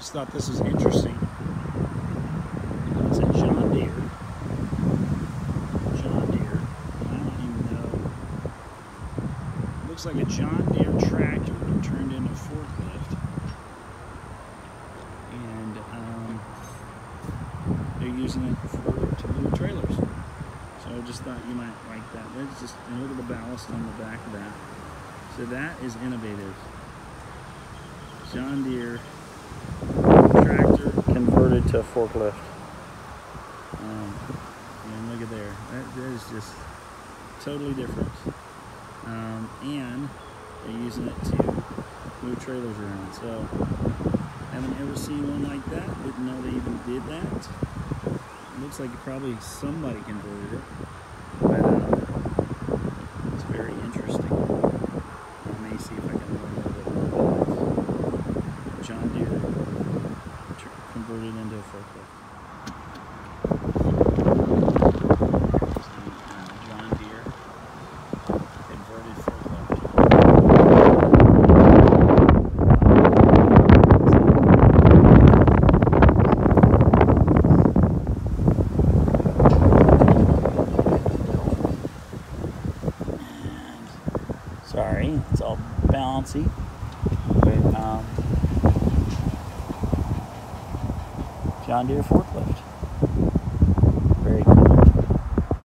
Just thought this was interesting. It's a John Deere. John Deere. Know. Looks like a John Deere tractor turned into a forklift. And um, they're using it for to move trailers. So I just thought you might like that. There's just and look at the ballast on the back of that. So that is innovative. John Deere converted to a forklift. Um, and look at there. That, that is just totally different. Um, and they're using it to move trailers around. So haven't ever seen one like that. Didn't know they even did that. looks like probably somebody converted it. But um, it's very interesting. I may see if I can learn a little bit more about it. John Deere tr- converted into a forklift. Uh, John Deere converted forklift. And sorry, it's all bouncy. But um, John Deere forklift.